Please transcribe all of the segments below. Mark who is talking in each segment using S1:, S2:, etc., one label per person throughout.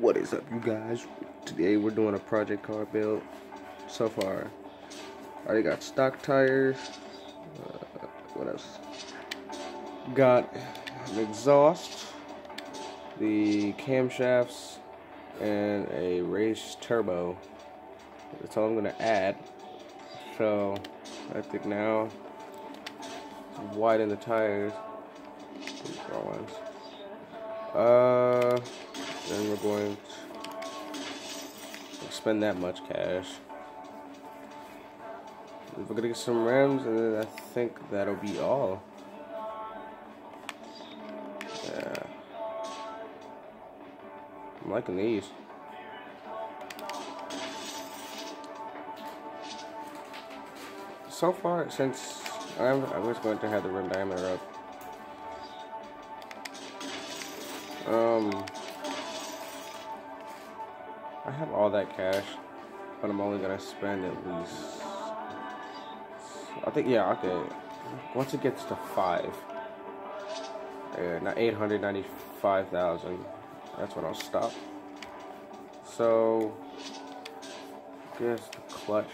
S1: What is up, you guys? Today we're doing a project car build. So far, I already got stock tires. Uh, what else? Got an exhaust, the camshafts, and a race turbo. That's all I'm gonna add. So I think now widen the tires. Ones. Uh, then we're going to spend that much cash. We're gonna get some rams, and then I think that'll be all. Yeah, I'm liking these. So far, since I'm, I was going to have the rim diameter up. Um, I have all that cash, but I'm only gonna spend at least. I think yeah, okay. Once it gets to five, yeah, not eight hundred ninety-five thousand. That's when I'll stop. So, I guess the clutch.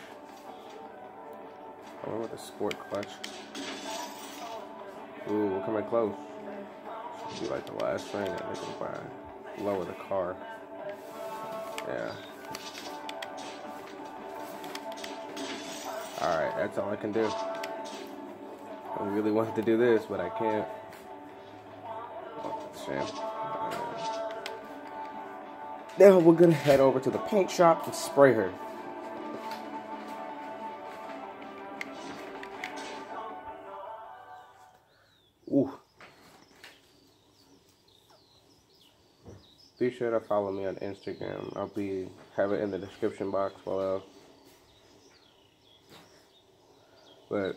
S1: I went with the sport clutch. Ooh, we're coming close. Should be like the last thing that they can buy. Lower the car. Yeah. Alright, that's all I can do. I really wanted to do this, but I can't. Oh. Now we're gonna head over to the paint shop and spray her. Ooh. Be sure to follow me on Instagram. I'll be have it in the description box below. But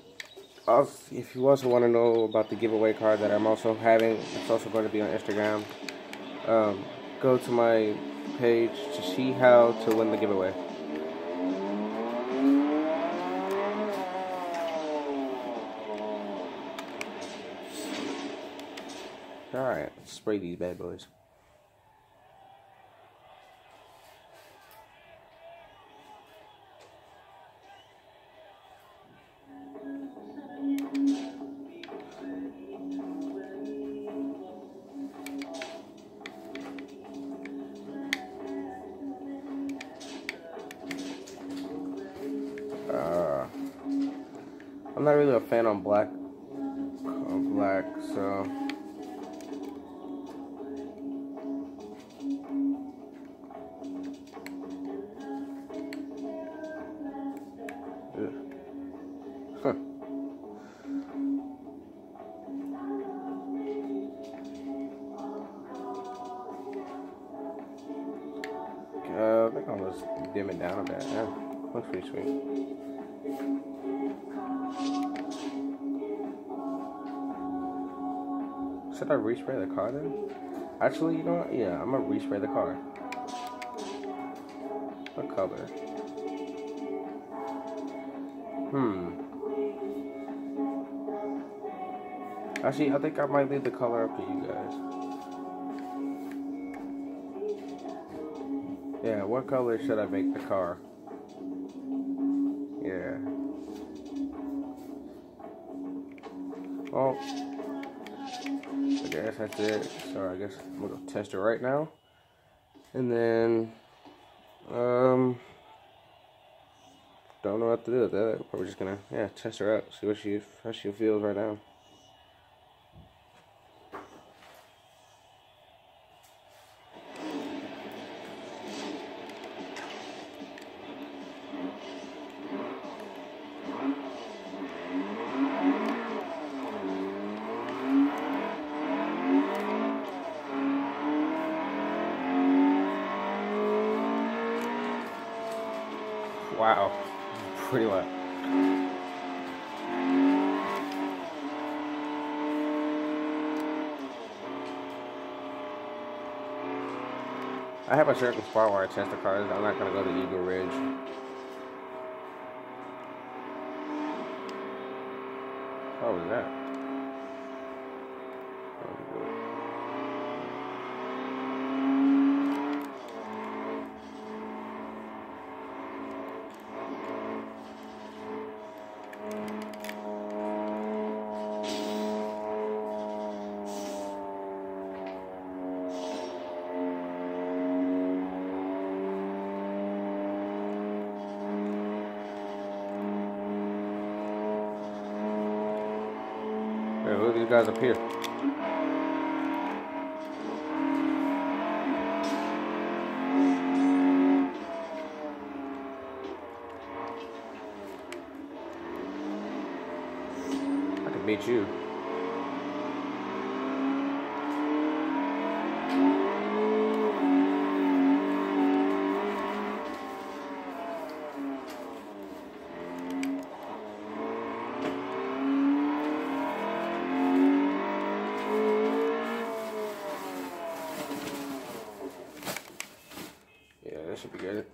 S1: also, if you also want to know about the giveaway card that I'm also having, it's also going to be on Instagram. Um, go to my page to see how to win the giveaway. Alright, spray these bad boys. Not really a fan on black, on black, so. Uh, I think I'll just dim it down a bit. Yeah, looks pretty sweet. Should I respray the car then? Actually, you know what? Yeah, I'm gonna respray the car. What color? Hmm. Actually, I think I might leave the color up to you guys. Yeah, what color should I make the car? Yeah. Well, I guess that's it. So I guess I'm gonna go test it right now. And then, um, don't know what to do with that. Probably just gonna, yeah, test her out, see what she, how she feels right now. Wow, pretty loud. I have a certain spot where I test the cars. I'm not gonna go to Eagle Ridge. What was that? You guys up here. I can beat you. Yeah, that should be good.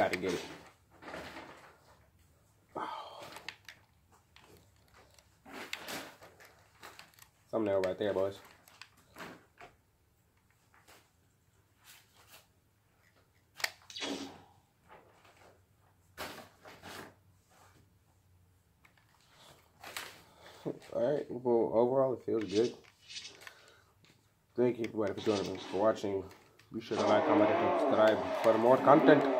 S1: Gotta get it. Thumbnail right there, boys. Alright, well, overall, it feels good. Thank you, everybody, for joining us, for watching. Be sure to like, comment, and subscribe for more content.